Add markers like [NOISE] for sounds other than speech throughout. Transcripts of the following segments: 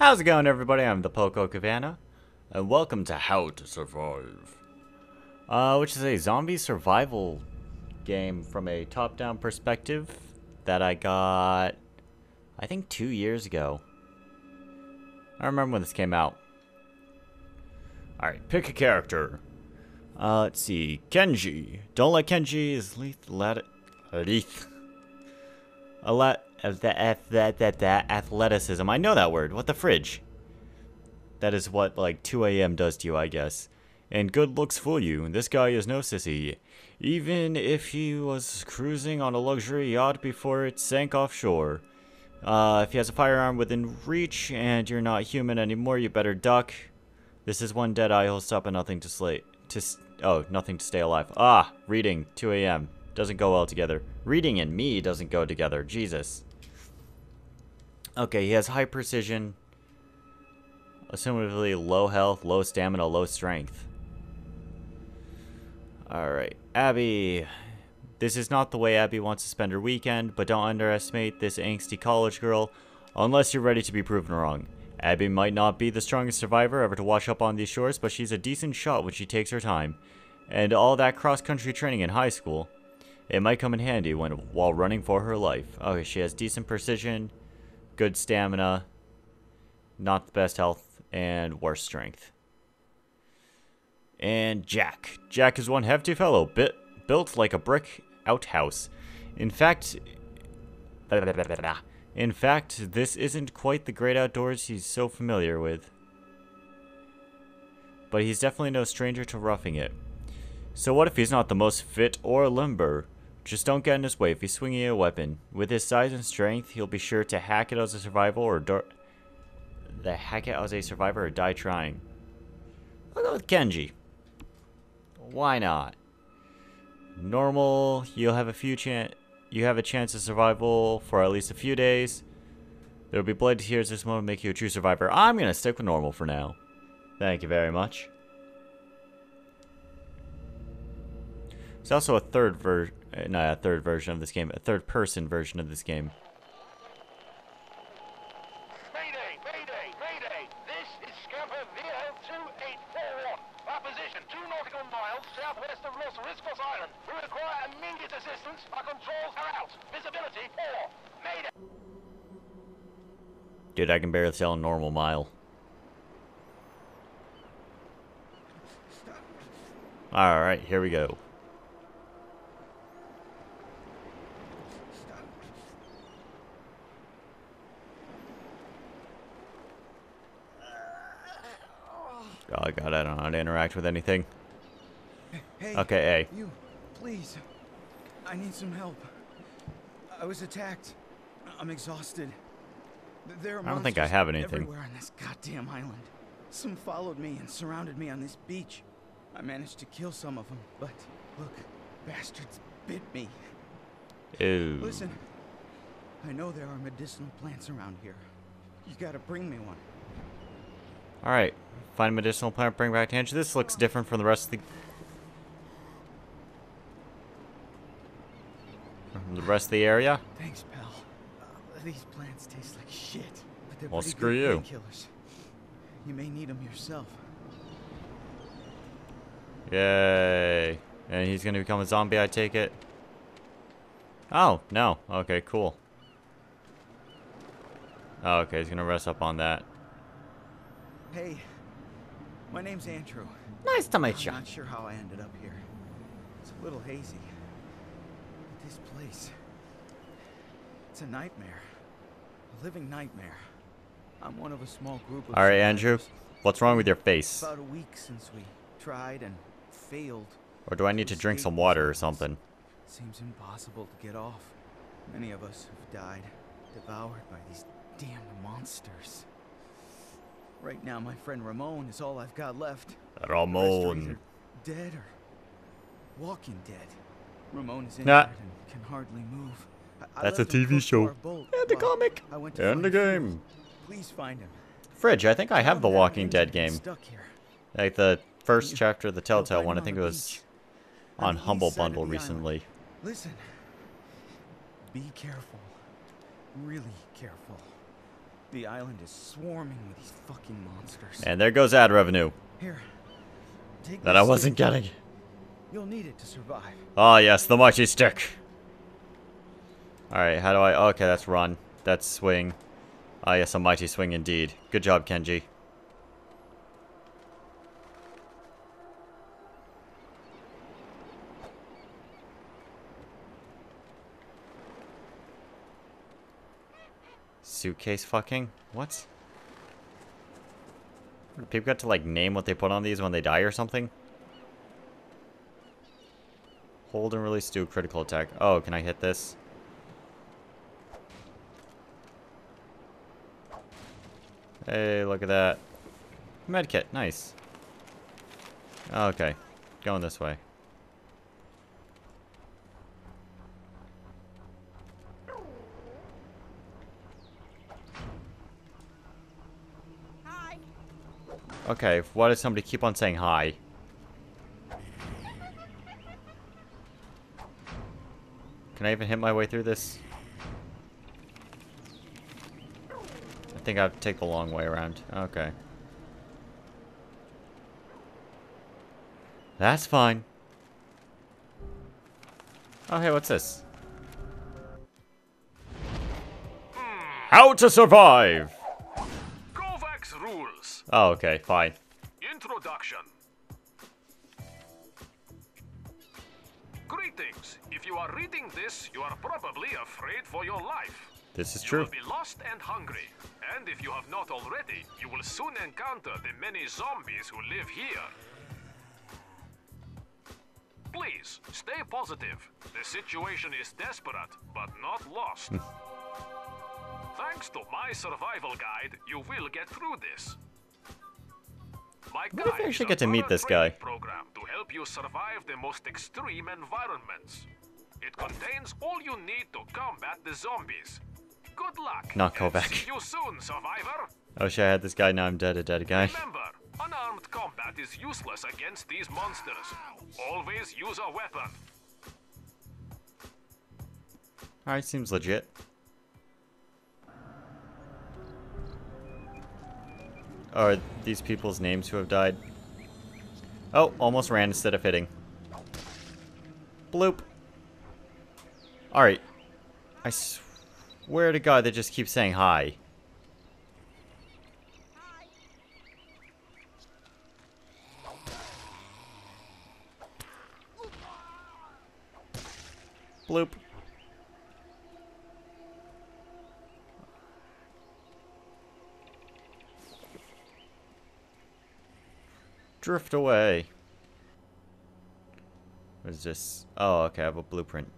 How's it going, everybody? I'm the Poco Cavana, and welcome to How to Survive, uh, which is a zombie survival game from a top-down perspective that I got, I think, two years ago. I remember when this came out. Alright, pick a character. Uh, let's see. Kenji. Don't let Kenji is. Let it. Leth. A lot of that that that that athleticism. I know that word. What the fridge? That is what like 2 a.m. does to you, I guess. And good looks fool you. This guy is no sissy. Even if he was cruising on a luxury yacht before it sank offshore. Uh, if he has a firearm within reach and you're not human anymore, you better duck. This is one dead eye he'll stop at nothing to slay. To oh, nothing to stay alive. Ah, reading 2 a.m. Doesn't go well together. Reading and me doesn't go together. Jesus. Okay, he has high precision. Assumably low health, low stamina, low strength. Alright, Abby. This is not the way Abby wants to spend her weekend, but don't underestimate this angsty college girl unless you're ready to be proven wrong. Abby might not be the strongest survivor ever to wash up on these shores, but she's a decent shot when she takes her time. And all that cross-country training in high school, it might come in handy when while running for her life. Okay, she has decent precision, good stamina, not the best health, and worse strength. And Jack. Jack is one hefty fellow, bit, built like a brick outhouse. In fact, in fact, this isn't quite the great outdoors he's so familiar with. But he's definitely no stranger to roughing it. So what if he's not the most fit or limber? Just don't get in his way if he's swinging a weapon. With his size and strength, he'll be sure to hack it as a survival or the hack it as a survivor or die trying. I'll go with Kenji. Why not? Normal, you'll have a few chance you have a chance of survival for at least a few days. There will be blood tears this moment make you a true survivor. I'm gonna stick with normal for now. Thank you very much. There's also a third ver uh, a third version of this game, a third person version of this game. Mayday, mayday, mayday. This is Scamper VL2841. Our position, two nautical miles southwest of Los Riscos Island. We require immediate assistance. Our controls are out. Visibility poor. Mayday. Dude, I can barely tell a normal mile. Alright, here we go. Oh god, I don't know how to interact with anything. Hey, Okay, A. You, please. I need some help. I was attacked. I'm exhausted. There are I don't think I have anything. Everywhere on this goddamn island. Some followed me and surrounded me on this beach. I managed to kill some of them, but look, bastards bit me. Ew. Listen, I know there are medicinal plants around here. You gotta bring me one. Alright. Find medicinal plant, bring back to Angie. This looks different from the rest of the... From the rest of the area. Thanks, pal. Uh, these plants taste like shit, but they're Well, screw you. painkillers. You may need them yourself. Yay. And he's gonna become a zombie, I take it. Oh, no. Okay, cool. Oh, okay, he's gonna rest up on that. Hey, my name's Andrew. Nice to meet you. I'm not sure how I ended up here. It's a little hazy. But this place, it's a nightmare. A living nightmare. I'm one of a small group of Alright, Andrew. What's wrong with your face? About a week since we tried and failed. Or do I need to drink some water or something? Seems impossible to get off. Many of us have died, devoured by these damned monsters. Right now, my friend Ramon is all I've got left. The rest are Ramon. dead or walking dead. Ramon is injured Nah. and can hardly move. I- I That's a TV show. our boat, And the comic. I went to And the find food. game. Please find him. Fridge, I think I have the Found that Walking Dead game. Stuck here. Like the first You- chapter of the Telltale find one. I think it was beach, on Humble east side of Bundle the island. recently. Listen. Be careful. Really careful. The island is swarming with these fucking monsters. And there goes ad revenue Here, that I wasn't stick. getting. You'll need it to survive. Oh, yes, the mighty stick. Alright, how do I... Okay, that's run. That's swing. Ah, yes, a mighty swing indeed. Good job, Kenji. Suitcase fucking? What? People got to, like, name what they put on these when they die or something? Hold and release do critical attack. Oh, can I hit this? Hey, look at that. Medkit, nice. Okay, going this way. Okay, why does somebody keep on saying hi? Can I even hit my way through this? I think I have to take the long way around. Okay. That's fine. Oh, hey, what's this? How to survive! Oh, okay, fine. Introduction. Greetings. If you are reading this, you are probably afraid for your life. This is You true. You will be lost and hungry. And if you have not already, you will soon encounter the many zombies who live here. Please, stay positive. The situation is desperate, but not lost. Hmm. Thanks to my survival guide, you will get through this. Wonder if I actually get to meet this guy. program to help you survive the most extreme environments. It contains all you need to combat the zombies. Good luck. Not Kovac. You soon, survivor. Oh shit, I had this guy, now I'm dead, a dead guy. Remember, unarmed combat is useless against these monsters. Always use a weapon. Alright, seems legit. Are these people's names who have died? Oh, almost ran instead of hitting. Bloop. Alright. I swear to God, they just keep saying hi. Hi. Bloop. Drift away. What is this? Oh, okay, I have a blueprint.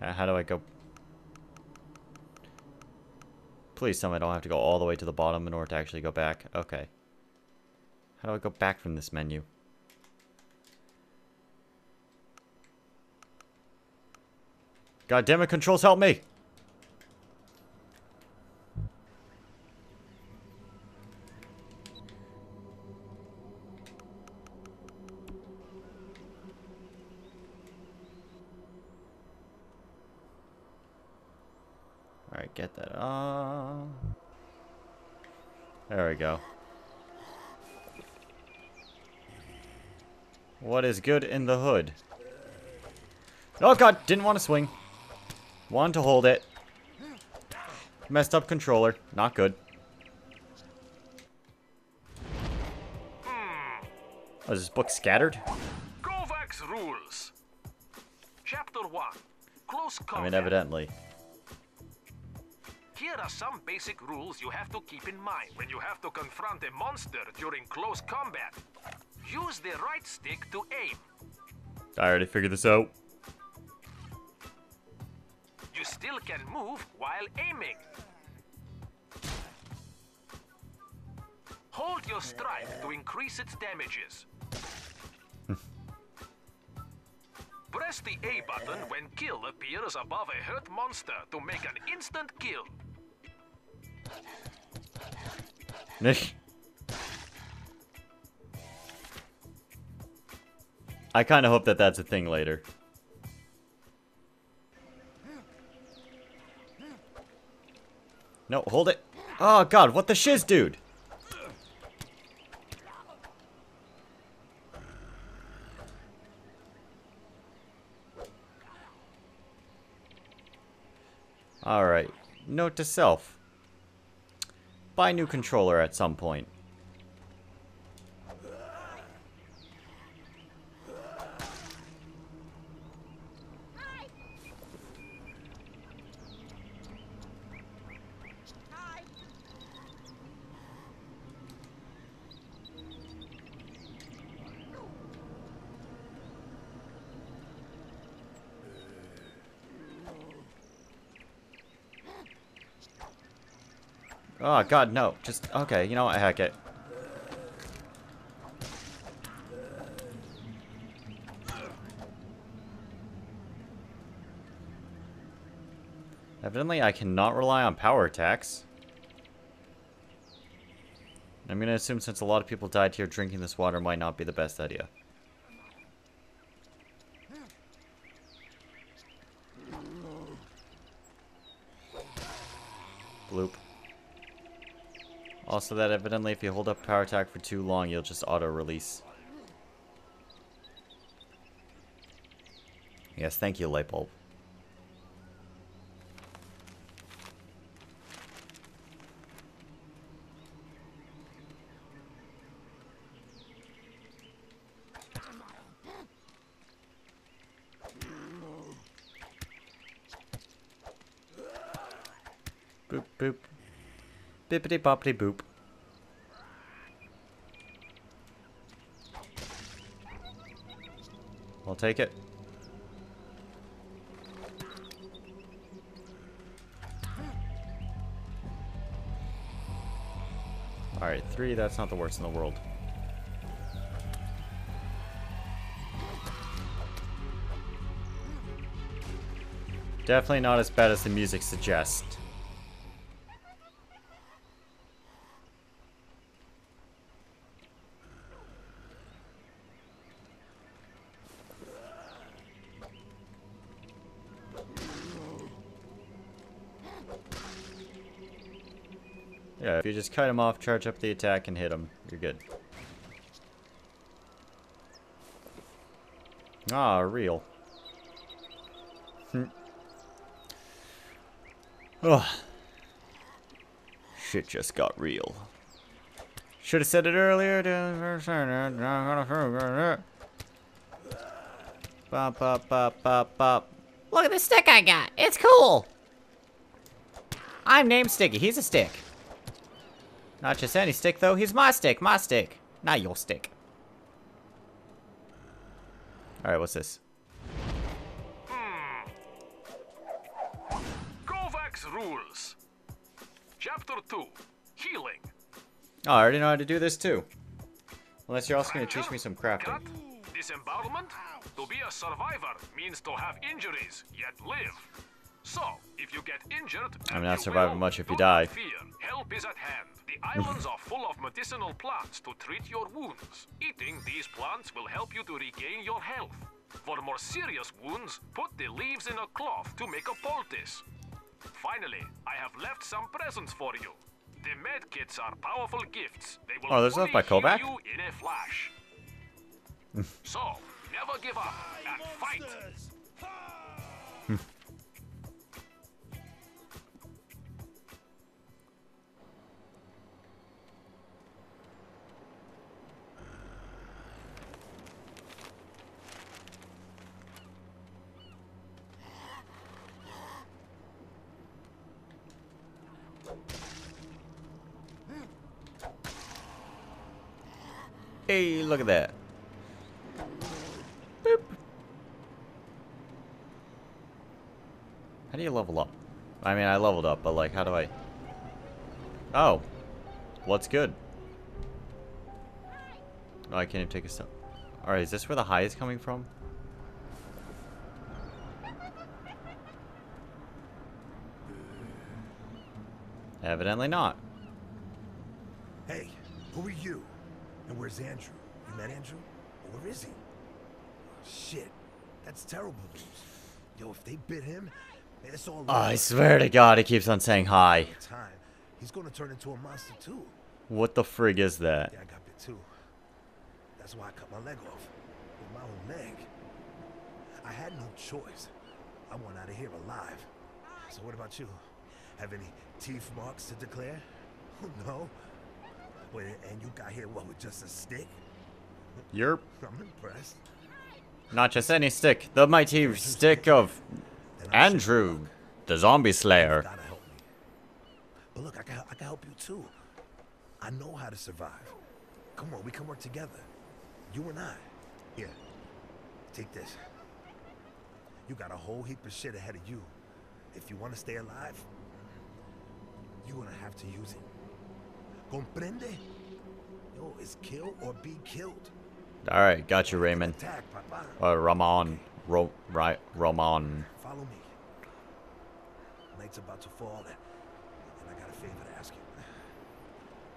H- How do I go? Please tell me I don't have to go all the way to the bottom in order to actually go back. Okay. How do I go back from this menu? God damn it, controls help me! Alright, get that off. There we go. What is good in the hood? Oh god, didn't want to swing. Wanted to hold it. Messed up controller. Not good. Oh, is this book scattered? Kovacs rules. Chapter 1. Close combat. I mean, evidently. Here are some basic rules you have to keep in mind when you have to confront a monster during close combat. Use the right stick to aim. I already figured this out. You still can move while aiming. Hold your strike to increase its damages. Press the A button when kill appears above a hurt monster to make an instant kill. I kind of hope that that's a thing later. No, hold it. Oh god, what the shiz, dude? Alright. Note to self. Buy new controller at some point. Oh god, no. Just, okay, you know what, heck it. Evidently, I cannot rely on power attacks. I'm gonna assume since a lot of people died here, drinking this water might not be the best idea. Also that evidently if you hold up power attack for too long, you'll just auto-release. Yes, thank you, light bulb. Boop, boop. Bippity boppity boop. Take it. Alright, three, that's not the worst in the world. Definitely not as bad as the music suggests. Yeah, if you just cut him off, charge up the attack, and hit him, you're good. Ah, real. Hmm. Ugh. Shit just got real. Should have said it earlier. Bop, bop, bop, bop, bop. Look at the stick I got. It's cool. I'm named Sticky. He's a stick. Not just any stick, though. He's my stick. My stick. Not your stick. Alright, what's this? Hmm. Kovacs rules. Chapter 2 Healing. Oh, I already know how to do this too. Unless you're also going to teach me some crafting. Disembowelment. To be a survivor means to have injuries, yet live. So, if you get injured, I'm not surviving will, much if you die. Fear. Help is at hand. The islands are full of medicinal plants to treat your wounds. Eating these plants will help you to regain your health. For more serious wounds, put the leaves in a cloth to make a poultice. Finally, I have left some presents for you. The med kits are powerful gifts. They will Oh, there's fully by heal Kovac? you in a flash. [LAUGHS] so, never give up and fight. Hey, look at that. Boop. How do you level up? I mean, I leveled up, but like, how do I... Oh. What's good? Oh, I can't even take a step. Alright, is this where the high is coming from? Evidently not. Hey, who are you? And where's Andrew? You met Andrew? Or where is he? Oh, shit, that's terrible news. Yo, if they bit him, man, it's all Oh, I swear to God, he keeps on saying hi. time. He's gonna turn into a monster too. What the frig is that? Yeah, I got bit too. That's why I cut my leg off. With my own leg. I had no choice. I want out of here alive. So what about you? Have any teeth marks to declare? [LAUGHS] no. Wait, and you got here what with just a stick? You're [LAUGHS] I'm impressed. not just any stick. The mighty stick of Then I'll show you Andrew, the zombie slayer. Gotta help me. But look, I can, I can help you too. I know how to survive. Come on, we can work together. You and I. Here, take this. You got a whole heap of shit ahead of you. If you want to stay alive, you're gonna have to use it. Comprende? Yo, it's kill or be killed. Alright, got you, Raymond. Attack. Uh, Ramon. Ro right, Ramon. Follow me. Night's about to fall, and, I got a favor to ask you.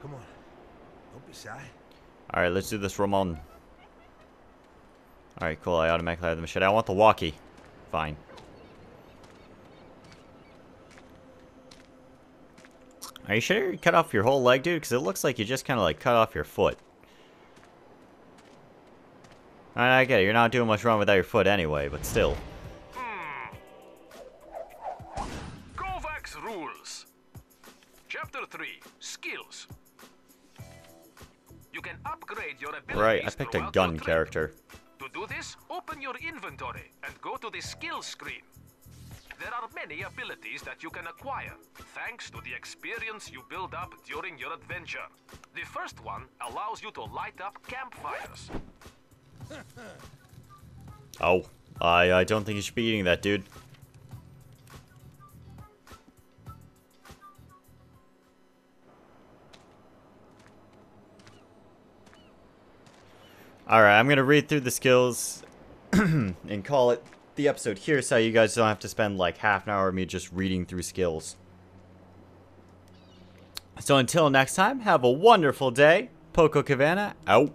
Come on. Don't be shy. Alright, let's do this, Ramon. Alright, cool. I automatically have the machete. I want the walkie. Fine. Are you sure you cut off your whole leg, dude? Because it looks like you just kind of like cut off your foot. I get it. You're not doing much wrong without your foot anyway, but still. Hmm. Kovacs rules. Chapter 3 Skills. You can upgrade your abilities. Right, I picked a gun character. To do this, open your inventory and go to the skills screen. There are many abilities that you can acquire, thanks to the experience you build up during your adventure. The first one allows you to light up campfires. [LAUGHS] Oh, I, I don't think you should be eating that, dude. Alright, I'm going to read through the skills [CLEARS THROAT] and call it the episode here so you guys don't have to spend like half an hour of me just reading through skills. So until next time, have a wonderful day. Poco Cavana, out.